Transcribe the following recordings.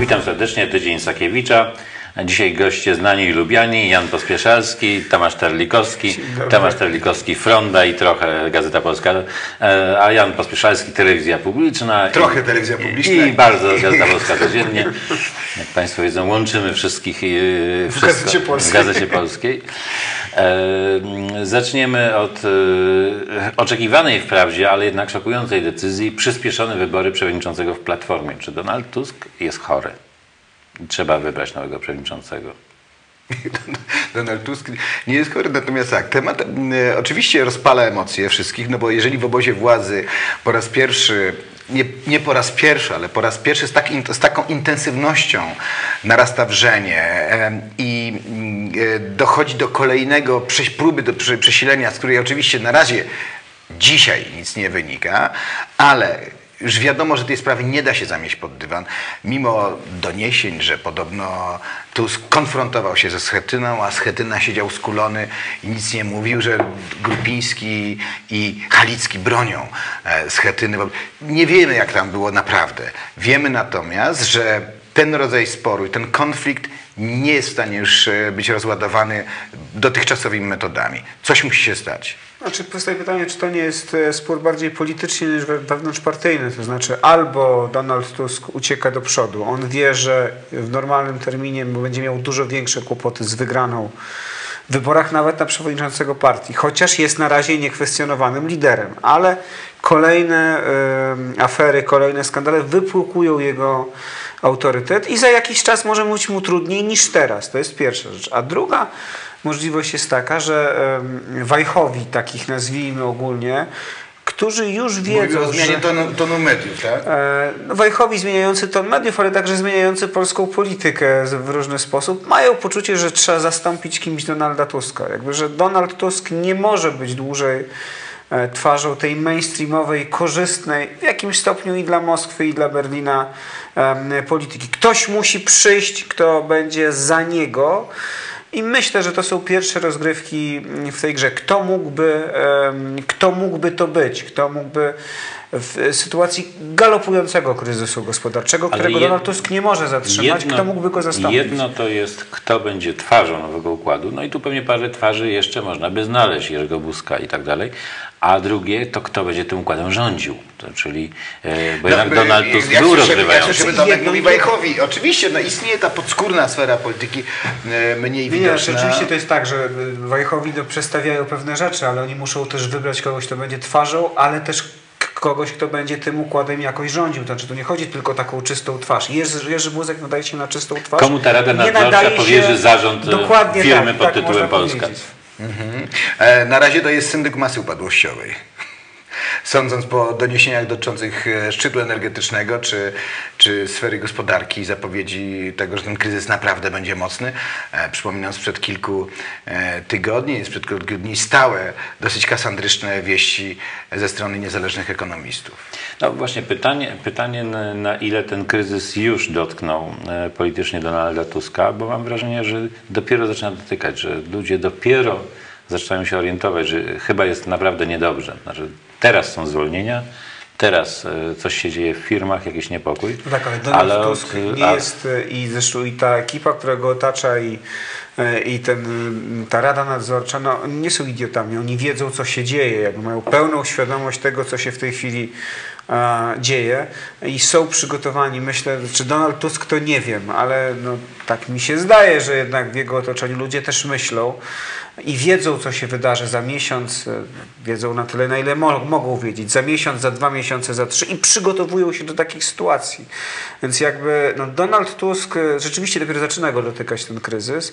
Witam serdecznie, tydzień Sakiewicza. Dzisiaj goście znani i lubiani, Jan Pospieszalski, Tomasz Terlikowski, Tomasz Terlikowski Fronda i trochę Gazeta Polska, e, a Jan Pospieszalski Telewizja Publiczna. Trochę i, telewizja publiczna. I bardzo Gazeta Polska codziennie. Jak Państwo wiedzą, łączymy wszystkich e, w Gazecie Polskiej. W Gazecie Polskiej. Zaczniemy od e, oczekiwanej wprawdzie, ale jednak szokującej decyzji przyspieszone wybory przewodniczącego w Platformie. Czy Donald Tusk jest chory? Trzeba wybrać nowego przewodniczącego. Donald Tusk nie jest chory, natomiast tak, temat e, oczywiście rozpala emocje wszystkich, no bo jeżeli w obozie władzy po raz pierwszy, nie, nie po raz pierwszy, ale po raz pierwszy z, tak, z taką intensywnością narasta wrzenie i e, dochodzi do kolejnego próby do prze, przesilenia, z której oczywiście na razie dzisiaj nic nie wynika, ale już wiadomo, że tej sprawy nie da się zamieść pod dywan, mimo doniesień, że podobno Tusk konfrontował się ze Schetyną, a Schetyna siedział skulony i nic nie mówił, że Grupiński i Halicki bronią e, Schetyny. Nie wiemy, jak tam było naprawdę. Wiemy natomiast, że ten rodzaj sporu ten konflikt nie jest w stanie już e, być rozładowany dotychczasowymi metodami. Coś musi się stać. Znaczy powstaje pytanie, czy to nie jest e, spór bardziej polityczny niż wewnątrzpartyjny, to znaczy albo Donald Tusk ucieka do przodu, on wie, że w normalnym terminie będzie miał dużo większe kłopoty z wygraną w wyborach nawet na przewodniczącego partii, chociaż jest na razie niekwestionowanym liderem, ale kolejne y, afery, kolejne skandale wypłukują jego autorytet i za jakiś czas może być mu trudniej niż teraz. To jest pierwsza rzecz. A druga możliwość jest taka, że wajchowi, takich nazwijmy ogólnie, którzy już wiedzą, Mówi o zmianie że... tonu, tonu mediów, tak? E, no, wajchowi zmieniający ton mediów, ale także zmieniający polską politykę w różny sposób, mają poczucie, że trzeba zastąpić kimś Donalda Tuska. Jakby, że Donald Tusk nie może być dłużej twarzą tej mainstreamowej, korzystnej w jakimś stopniu i dla Moskwy, i dla Berlina polityki. Ktoś musi przyjść, kto będzie za niego. I myślę, że to są pierwsze rozgrywki w tej grze. Kto mógłby, kto mógłby to być? Kto mógłby w sytuacji galopującego kryzysu gospodarczego, którego jed... Donald Tusk nie może zatrzymać, jedno, kto mógłby go zastąpić? Jedno to jest, kto będzie twarzą nowego układu, no i tu pewnie parę twarzy jeszcze można by znaleźć, Jerzego Buzka i tak dalej, a drugie to kto będzie tym układem rządził, to, czyli, e, bo no, jednak Donald Tusk ja był rozgrywający. Ja mówi Wajchowi, oczywiście no, istnieje ta podskórna sfera polityki e, mniej widoczna. Nie, rzeczywiście to jest tak, że Wajchowi no, przestawiają pewne rzeczy, ale oni muszą też wybrać kogoś, kto będzie twarzą, ale też kogoś, kto będzie tym układem jakoś rządził. Znaczy tu nie chodzi tylko o taką czystą twarz. Jerzy, Jerzy Buzek nadaje się na czystą twarz. Komu ta Rada Nadzorcza powierzy zarząd e, firmy tak, pod tak, tytułem Polska? Mhm. E, na razie to jest syndyk masy upadłościowej sądząc po doniesieniach dotyczących e, szczytu energetycznego czy, czy sfery gospodarki, zapowiedzi tego, że ten kryzys naprawdę będzie mocny. E, przypominam sprzed kilku e, tygodni, sprzed kilku dni stałe, dosyć kasandryczne wieści ze strony niezależnych ekonomistów. No właśnie pytanie, pytanie na ile ten kryzys już dotknął politycznie Donalda Tuska, bo mam wrażenie, że dopiero zaczyna dotykać, że ludzie dopiero zaczynają się orientować, że chyba jest naprawdę niedobrze. Znaczy, teraz są zwolnienia, teraz e, coś się dzieje w firmach, jakiś niepokój. No tak, ale Donald ale Tusk od, nie jest e, i zresztą i ta ekipa, która go otacza i, i ten, ta rada nadzorcza, no, nie są idiotami, oni wiedzą co się dzieje, jakby mają pełną świadomość tego, co się w tej chwili a, dzieje. I są przygotowani, myślę, czy Donald Tusk to nie wiem, ale no, tak mi się zdaje, że jednak w jego otoczeniu ludzie też myślą, i wiedzą, co się wydarzy za miesiąc, e, wiedzą na tyle, na ile mo mogą wiedzieć, za miesiąc, za dwa miesiące, za trzy i przygotowują się do takich sytuacji. Więc jakby no Donald Tusk e, rzeczywiście dopiero zaczyna go dotykać ten kryzys,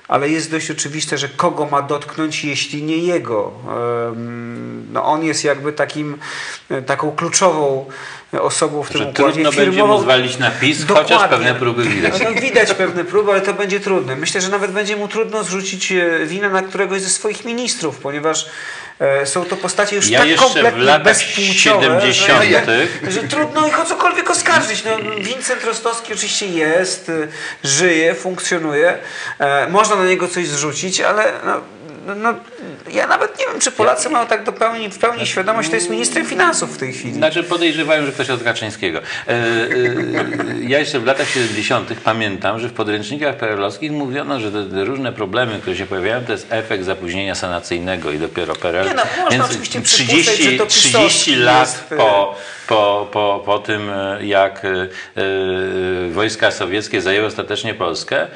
ale jest dość oczywiste, że kogo ma dotknąć, jeśli nie jego. No on jest jakby takim, e, taką kluczową osobą w tym układzie trudno będzie mu zwalić na PiS, Dokładnie. chociaż pewne próby widać. No, widać pewne próby, ale to będzie trudne. Myślę, że nawet będzie mu trudno zrzucić e, winę na któregoś ze swoich ministrów, ponieważ e, są to postacie już ja tak kompletnie bezpłciowe, 70. Że, że, trudno ich o cokolwiek oskarżyć. No, Wincent Rostowski oczywiście jest, e, żyje, funkcjonuje. można na niego coś zrzucić, ale no, no, ja nawet nie wiem, czy Polacy mają tak do pełni, w pełni świadomość, to jest ministrem finansów w tej chwili. Znaczy podejrzewają, że ktoś od Kaczyńskiego. E, e, ja jeszcze w latach 70. pamiętam, że w podręcznikach PRL-owskich mówiono, że te, te różne problemy, które się pojawiają, to jest efekt zapóźnienia sanacyjnego i dopiero PRL. Nie no, można oczywiście przypuszczać, 30, że to 30 pisowski lat jest, e, po, po, po, po tym, e, jak wojska sowieckie zajęły ostatecznie Polskę,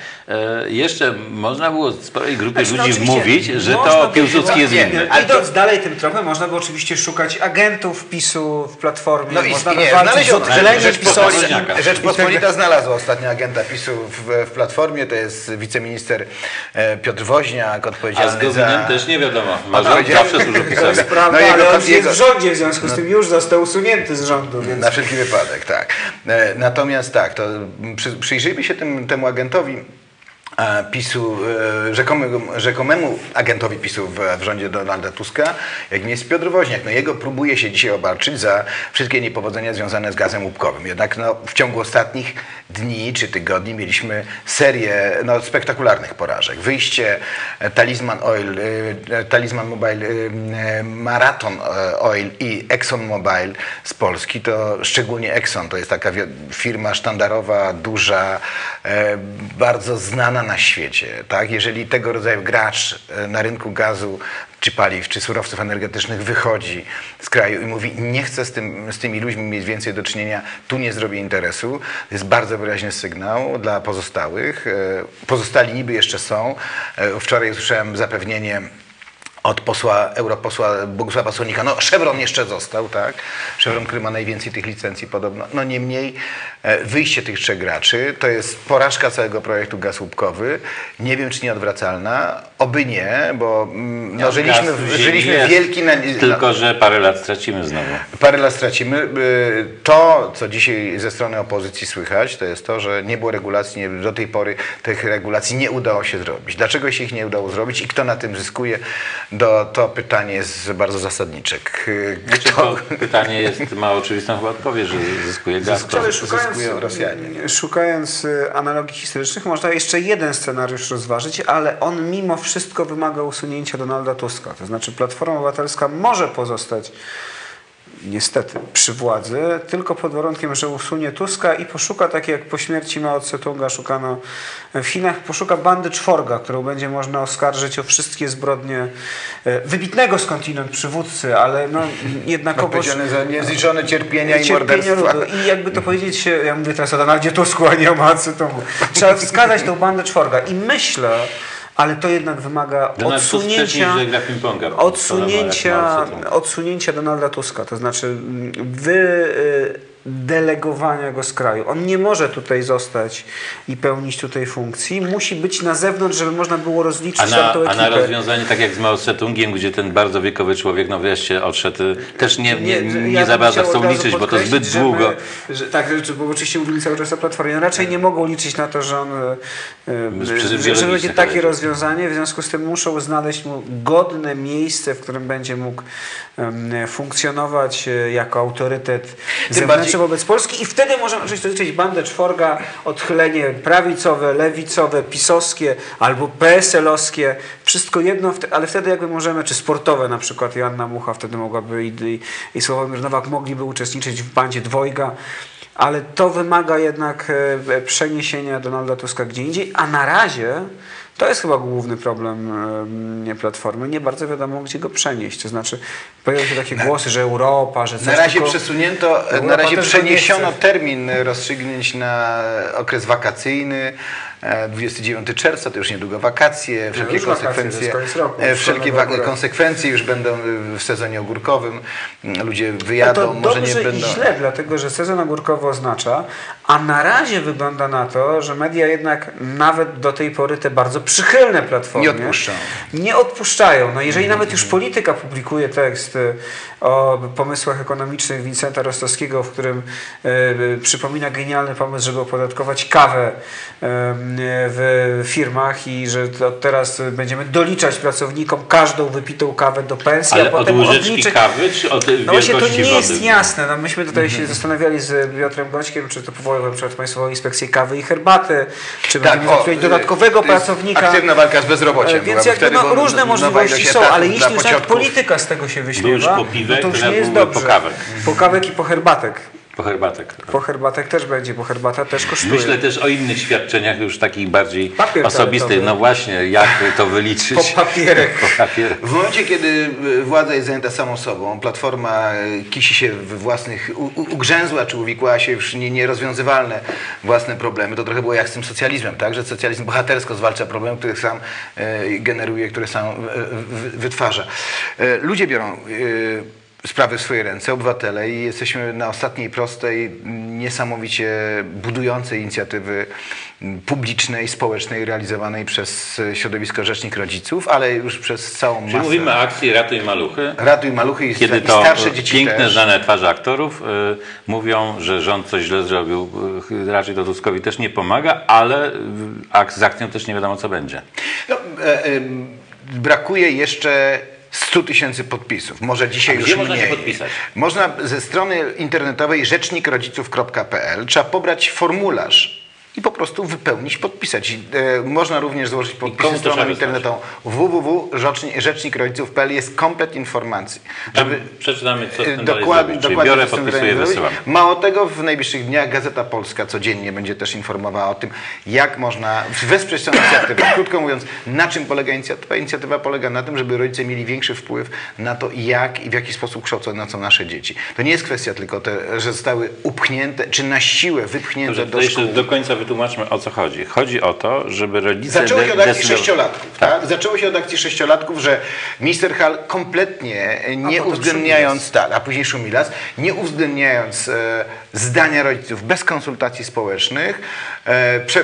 jeszcze można było sporej grupie Znaczy, no ludzi oczywiście mówić, że można to Piłsudski jest winny. Ale idąc dalej tym tropem, można by oczywiście szukać agentów PiSu w Platformie. No i można nie, walczyć z znaleziono. odchyleniem Rzeczpospolita-. Rzeczpospolita znalazła ostatnio agenta PiSu w, w Platformie, to jest wiceminister e, Piotr Woźniak, A z odpowiedzialny Gowinem za... też nie wiadomo. Może zawsze służył To PiSowi. prawda, No ale on jego- jest w rządzie, w związku z tym już został usunięty z rządu. Więc... Na wszelki wypadek, tak. E, Natomiast tak, to przy, przyjrzyjmy się tym, temu agentowi PiSu, e, rzekomemu, rzekomemu agentowi PiSu w, w rządzie Donalda Tuska, jakim jest Piotr Woźniak. No jego próbuje się dzisiaj obarczyć za wszystkie niepowodzenia związane z gazem łupkowym. Jednak no, w ciągu ostatnich dni czy tygodni mieliśmy serię no, spektakularnych porażek. Wyjście e, Talisman Oil, e, Talisman Mobile, e, Marathon e, Oil i Exxon Mobil z Polski, to szczególnie Exxon, to jest taka firma sztandarowa, duża, e, bardzo znana na świecie. Tak? Jeżeli tego rodzaju gracz e, na rynku gazu czy paliw, czy surowców energetycznych wychodzi z kraju i mówi, nie chcę z, tym, z tymi ludźmi mieć więcej do czynienia, tu nie zrobię interesu, jest bardzo wyraźny sygnał dla pozostałych. E, Pozostali niby jeszcze są. E, Wczoraj usłyszałem zapewnienie od posła, europosła Bogusława Sonika. No, Chevron jeszcze został, tak? Chevron, który ma najwięcej tych licencji podobno. No niemniej e, wyjście tych trzech graczy to jest porażka całego projektu gaz łupkowy. Nie wiem, czy nieodwracalna. Oby nie, bo mm, no, żyliśmy, w- żyliśmy wielki... Na, Tylko, że parę lat stracimy znowu. Parę lat stracimy. Y, To, co dzisiaj ze strony opozycji słychać, to jest to, że nie było regulacji, nie, do tej pory tych regulacji nie udało się zrobić. Dlaczego się ich nie udało zrobić i kto na tym zyskuje? Do, to pytanie jest bardzo zasadnicze. Znaczy, Kto? to pytanie jest, ma oczywistą chyba odpowiedź, że zyskuje Gazprom. Ale zyskują Rosjanie. szukając y, analogii historycznych, można jeszcze jeden scenariusz rozważyć, ale on mimo wszystko wymaga usunięcia Donalda Tuska. To znaczy Platforma Obywatelska może pozostać niestety przy władzy, tylko pod warunkiem, że usunie Tuska i poszuka, tak jak po śmierci Mao Tse-tunga szukano w Chinach, poszuka bandy czworga, którą będzie można oskarżyć o wszystkie zbrodnie e, wybitnego skądinąd przywódcy, ale no, jednakowoż Odpowiedzialny za niezliczone cierpienia i morderstwa. I jakby to powiedzieć, ja mówię teraz o Donaldzie Tusku, a nie o Mao Tse-tungu. Trzeba wskazać tą bandę czworga. I myślę, ale to jednak wymaga Donald odsunięcia, odsunięcia, odsunięcia Donalda Tuska, to znaczy mm, wy y, delegowania go z kraju. On nie może tutaj zostać i pełnić tutaj funkcji. Musi być na zewnątrz, żeby można było rozliczyć A na, a na rozwiązanie, tak jak z Mao Tse-tungiem, gdzie ten bardzo wiekowy człowiek, no wreszcie odszedł, też nie, nie, że nie, ja za bardzo chcą liczyć, bo to zbyt żeby- długo. Że, tak, że, bo oczywiście mówimy cały czas o Platformie. No raczej nie mogą liczyć na to, że on e, przyczyn że, że będzie takie rozwiązanie, w związku z tym muszą znaleźć mu godne miejsce, w którym będzie mógł em, funkcjonować jako autorytet zewnętrzny wobec Polski i wtedy możemy oczywiście liczyć bandę czworga, odchylenie prawicowe, lewicowe, pisowskie albo PSL-owskie, wszystko jedno, ale wtedy jakby możemy, czy sportowe na przykład, Joanna Mucha wtedy mogłaby i, i, i Sławomir Nowak mogliby uczestniczyć w bandzie dwojga, ale to wymaga jednak e, przeniesienia Donalda Tuska gdzie indziej, a na razie to jest chyba główny problem e, Platformy. Nie bardzo wiadomo, gdzie go przenieść. To znaczy, pojawiły się takie głosy, że Europa, że coś Na razie tylko- przesunięto, na Europa razie go nie przeniesiono termin rozstrzygnięć na okres wakacyjny. E, 29 czerwca to już niedługo wakacje, wszelkie wakacje, konsekwencje. to koniec roku, e, Wszelkie konsekwencje już będą e, w sezonie ogórkowym. Mm, Ludzie wyjadą, to może nie będą. i źle, dlatego że sezon ogórkowy oznacza, a na razie wygląda na to, że media jednak nawet do tej pory te bardzo przychylne platformy Nie odpuszczą. Nie odpuszczają. No jeżeli nawet już polityka publikuje tekst y, o pomysłach ekonomicznych Wincenta Rostowskiego, w którym y, y, przypomina genialny pomysł, żeby opodatkować kawę w firmach i że teraz będziemy doliczać pracownikom każdą wypitą kawę do pensji, Ale a potem od łyżeczki odliczyć... kawy, czy od No właśnie to nie wody? jest jasne. No myśmy tutaj się zastanawiali z Piotrem Gońskiem, czy to powoływać na przykład Państwową Inspekcję Kawy i Herbaty, czy będziemy zatrudniać dodatkowego Tak, to jest pracownika. Aktywna walka z bezrobociem. E, Więc jakby no, było różne możliwości są, etatów ale jeśli już polityka z tego się wyśmiewa, no to już nie jest dobrze. pokawek. Pokawek i po herbatek. Po herbatek. Po herbatek też będzie, bo herbata też kosztuje. Myślę też o innych świadczeniach już takich bardziej Papier osobistych. No właśnie, jak to wyliczyć? Po papierek. Po papierek. W momencie, kiedy władza jest zajęta samą sobą, Platforma y, kisi się we własnych, ugrzęzła czy uwikłała się już nie, nierozwiązywalne własne problemy, to trochę było jak z tym socjalizmem, tak? że socjalizm bohatersko zwalcza problemy, które sam y, generuje, które sam y, wytwarza. Ludzie biorą sprawy w swoje ręce, obywatele i jesteśmy na ostatniej prostej, niesamowicie budującej inicjatywy publicznej, społecznej, realizowanej przez e, środowisko Rzecznik Rodziców, ale już przez całą Czyli masę. mówimy o akcji Ratuj Maluchy. Ratuj maluchy i, Kiedy i to starsze dzieci piękne, też. znane twarze aktorów y, mówią, że rząd coś źle zrobił, y, raczej to Tuskowi też nie pomaga, ale y, z akcją też nie wiadomo co będzie. No, e, e, brakuje jeszcze 100 tysięcy podpisów. Może dzisiaj już można mniej. podpisać? Można ze strony internetowej rzecznikrodziców.pl trzeba pobrać formularz i po prostu wypełnić, podpisać. E, można również złożyć podpisy stroną internetową www.rzecznikrodziców.pl jest komplet informacji. Tam przeczytamy, co z tym dalej Dokładnie. Czyli dokładnie biorę, podpisuję, dalej wysyłam. Mało tego, w najbliższych dniach Gazeta Polska codziennie będzie też informowała o tym, jak można wesprzeć tę inicjatywę. Krótko mówiąc, na czym polega inicjatywa? Inicjatywa polega na tym, żeby rodzice mieli większy wpływ na to, jak i w jaki sposób kształcone są nasze dzieci. To nie jest kwestia tylko te, że zostały upchnięte, czy na siłę wypchnięte Dobrze, do szkół. do końca wytłumaczmy o co chodzi. Chodzi o to, żeby rodzice... Zaczęło się od akcji decydowa- sześciolatków. Tak? Zaczęło się od akcji sześciolatków, że minister Hall kompletnie nie uwzględniając, tak, a później Szumilas, nie uwzględniając e, zdania rodziców bez konsultacji społecznych, e, prze,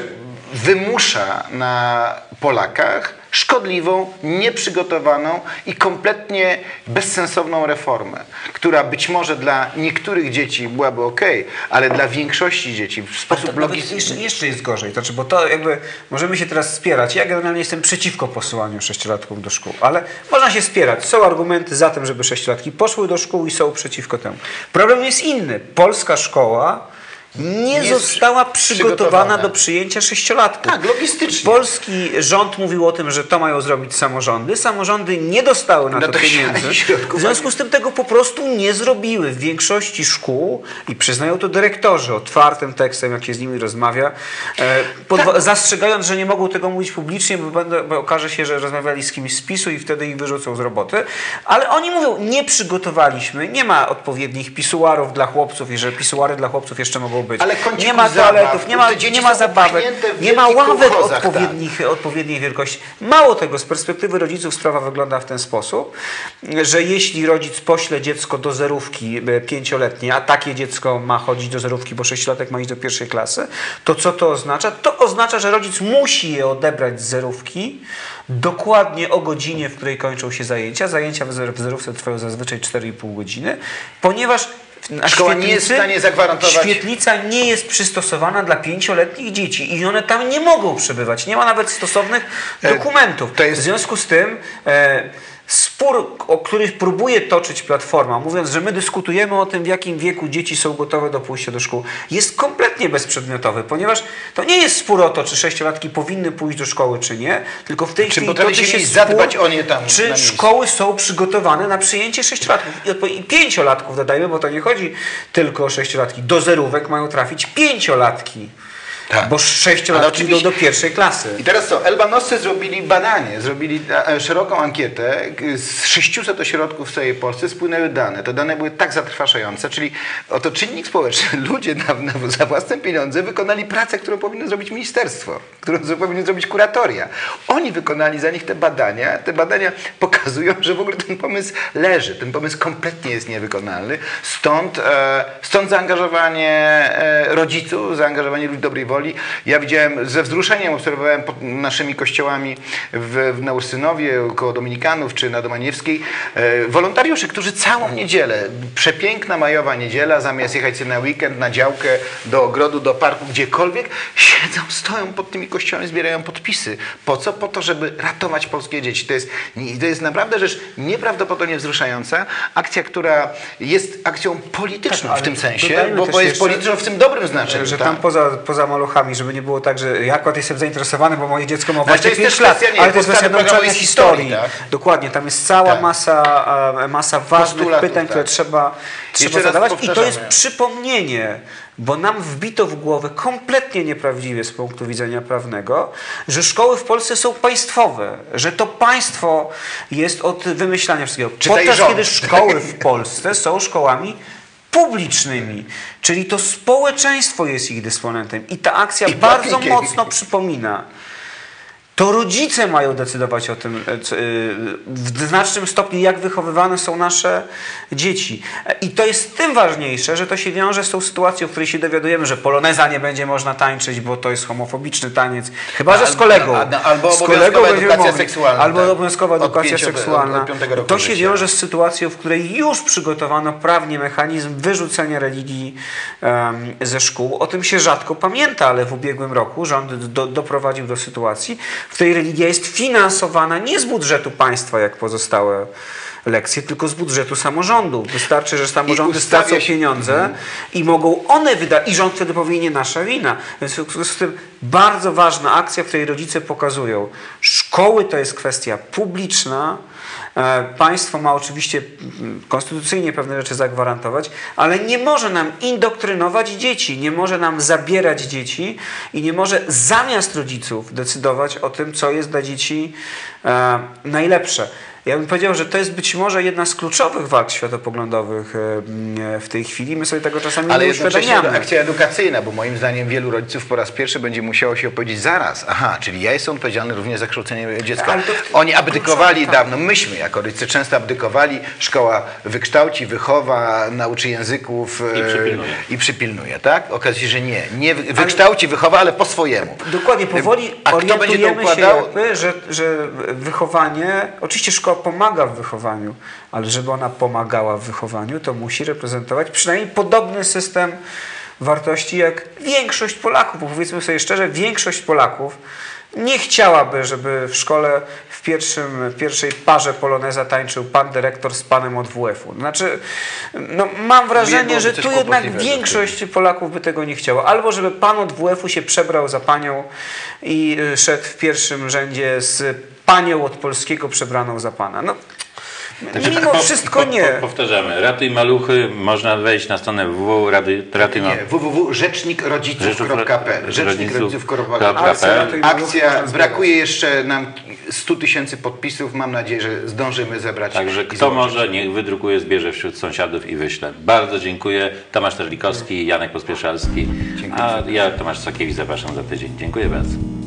wymusza na Polakach szkodliwą, nieprzygotowaną i kompletnie bezsensowną reformę, która być może dla niektórych dzieci byłaby ok, ale dla większości dzieci w sposób logistyczny. jeszcze, jeszcze jest gorzej. Znaczy, bo to jakby możemy się teraz spierać. Ja generalnie jestem przeciwko posyłaniu sześciolatków do szkół, ale można się spierać. Są argumenty za tym, żeby sześciolatki poszły do szkół i są przeciwko temu. Problem jest inny. Polska szkoła nie, została przygotowana przygotowana. do przyjęcia sześciolatków. Tak, logistycznie. Polski rząd mówił o tym, że to mają zrobić samorządy. Samorządy nie dostały na Na to to pieniędzy. W związku z tym tego po prostu nie zrobiły. W większości szkół, i przyznają to dyrektorzy otwartym tekstem, jak się z nimi rozmawia, e, podwa- zastrzegając, że nie mogą tego mówić publicznie, bo, będą, bo okaże się, że rozmawiali z kimś z PiSu i wtedy ich wyrzucą z roboty. Ale oni mówią, nie przygotowaliśmy, nie ma odpowiednich pisuarów dla chłopców i że pisuary dla chłopców jeszcze mogą być. Ale kącików nie ma toaletów, nie ma, nie ma zabawek, nie ma ławek tak. odpowiednich, odpowiedniej wielkości. Mało tego, z perspektywy rodziców sprawa wygląda w ten sposób, że jeśli rodzic pośle dziecko do zerówki e, pięcioletnie, a takie dziecko ma chodzić do zerówki, bo sześciolatek ma iść do pierwszej klasy, to co to oznacza? To oznacza, że rodzic musi je odebrać z zerówki dokładnie o godzinie, w której kończą się zajęcia. Zajęcia w zer- w zerówce trwają zazwyczaj 4,5 godziny, ponieważ Szkoła nie jest w stanie zagwarantować- Świetlica nie jest przystosowana dla pięcioletnich dzieci i one tam nie mogą przebywać. Nie ma nawet stosownych E, dokumentów. to jest- W związku z tym e, spór, o który próbuje toczyć Platforma, mówiąc, że my dyskutujemy o tym, w jakim wieku dzieci są gotowe do pójścia do szkół, jest kompletnie bezprzedmiotowy, ponieważ to nie jest spór o to, czy sześciolatki powinny pójść do szkoły, czy nie, tylko w tej Czy chwili toczy się spór, zadbać o nie tam czy szkoły są przygotowane na przyjęcie sześciolatków i pięciolatków, dodajmy, bo to nie chodzi tylko o sześciolatki. Do zerówek mają trafić pięciolatki. Tak. Bo sześciolatki idą do pierwszej klasy. I teraz co? Elbanoscy zrobili badanie, zrobili e, szeroką ankietę. Z 600 ośrodków w całej Polsce spłynęły dane. Te dane były tak zatrważające, czyli oto czynnik społeczny. Ludzie na, na, za własne pieniądze wykonali pracę, którą powinno zrobić ministerstwo, którą powinno zrobić kuratoria. Oni wykonali za nich te badania. Te badania pokazują, że w ogóle ten pomysł leży. Ten pomysł kompletnie jest niewykonalny. Stąd, e, stąd zaangażowanie e, rodziców, zaangażowanie ludzi dobrej woli, Ja widziałem, ze wzruszeniem obserwowałem pod naszymi kościołami w, w, na Ursynowie, koło Dominikanów czy na Domaniewskiej, e, wolontariuszy, którzy całą niedzielę, przepiękna majowa niedziela, zamiast jechać sobie na weekend, na działkę, do ogrodu, do parku, gdziekolwiek, siedzą, stoją pod tymi kościołami, zbierają podpisy. Po co? Po to, żeby ratować polskie dzieci. To jest, to jest naprawdę rzecz nieprawdopodobnie wzruszająca. Akcja, która jest akcją polityczną Tak, w tym sensie, bo, bo jest jeszcze, polityczną w tym dobrym znaczeniu. Że tak? tam poza, poza maluchami, żeby nie było tak, że ja akurat jestem zainteresowany, bo moje dziecko ma to właśnie jest 5 też lat, ale to jest kwestia nauczania historii. tak? Dokładnie, tam jest cała Tak. masa, e, masa ważnych Postulatów, pytań, które tak. trzeba, trzeba raz zadawać i to jest przypomnienie, bo nam wbito w głowę kompletnie nieprawdziwie z punktu widzenia prawnego, że szkoły w Polsce są państwowe, że to państwo jest od wymyślania wszystkiego. Podczas kiedy szkoły w Polsce są szkołami publicznymi, czyli to społeczeństwo jest ich dysponentem i ta akcja I bardzo mocno przypomina. To rodzice mają decydować o tym e, e, w znacznym stopniu, jak wychowywane są nasze dzieci. E, I to jest tym ważniejsze, że to się wiąże z tą sytuacją, w której się dowiadujemy, że poloneza nie będzie można tańczyć, bo to jest homofobiczny taniec. Chyba, że z kolegą. albo z obowiązkowa kolegą edukacja mogli. seksualna, Albo tak. obowiązkowa edukacja od- seksualna. to się życia. wiąże z sytuacją, w której już przygotowano prawnie mechanizm wyrzucenia religii em, ze szkół. O tym się rzadko pamięta, ale w ubiegłym roku rząd do, doprowadził do sytuacji, której religia jest finansowana nie z budżetu państwa, jak pozostałe lekcje, tylko z budżetu samorządu. Wystarczy, że samorządy stracą się- pieniądze i mogą one wydać, i rząd wtedy powie, nie nasza wina. Więc w związku z tym bardzo ważna akcja, w której rodzice pokazują, szkoły to jest kwestia publiczna, Państwo ma oczywiście konstytucyjnie pewne rzeczy zagwarantować, ale nie może nam indoktrynować dzieci, nie może nam zabierać dzieci i nie może zamiast rodziców decydować o tym, co jest dla dzieci e, najlepsze. Ja bym powiedział, że to jest być może jedna z kluczowych walk światopoglądowych e, w tej chwili. My sobie tego czasami Ale nie uświadamiamy. akcja edukacyjna, bo moim zdaniem wielu rodziców po raz pierwszy będzie musiało się opowiedzieć zaraz. Aha, czyli ja jestem odpowiedzialny również za kształcenie dziecka. Ale to- Oni abdykowali kluczowe, tak. dawno, myśmy jako rodzice często abdykowali. Szkoła wykształci, wychowa, nauczy języków I e, przypilnuje. i przypilnuje, tak? Okazuje się, że nie. Nie wy- wykształci, wychowa, ale po swojemu. Dokładnie, powoli A kto będzie to układał? jakby, że, że wychowanie, oczywiście szkoła pomaga w wychowaniu, ale żeby ona pomagała w wychowaniu, to musi reprezentować przynajmniej podobny system wartości jak większość Polaków, bo powiedzmy sobie szczerze, większość Polaków nie chciałaby, żeby w szkole w pierwszym, pierwszej parze poloneza tańczył pan dyrektor z panem od WF-u. Znaczy, no, mam wrażenie, że tu jednak większość Polaków by tego nie chciało. Albo żeby pan od WF-u się przebrał za panią i y, szedł w pierwszym rzędzie z panią od polskiego przebraną za pana. No, mimo wszystko nie. Powtarzamy. Ratuj maluchy. Można wejść na stronę www.ratuj Nie, www.rzecznikrodziców.pl Rzecznikrodziców.pl Akcja brakuje jeszcze nam 100 tysięcy podpisów. Mam nadzieję, że zdążymy zebrać. Także i kto złożyć. może, niech wydrukuje, zbierze wśród sąsiadów i wyśle. Bardzo dziękuję. Tomasz Terlikowski, Janek Pospieszalski. A ja, Tomasz Sakiewicz, zapraszam za tydzień. Dziękuję bardzo.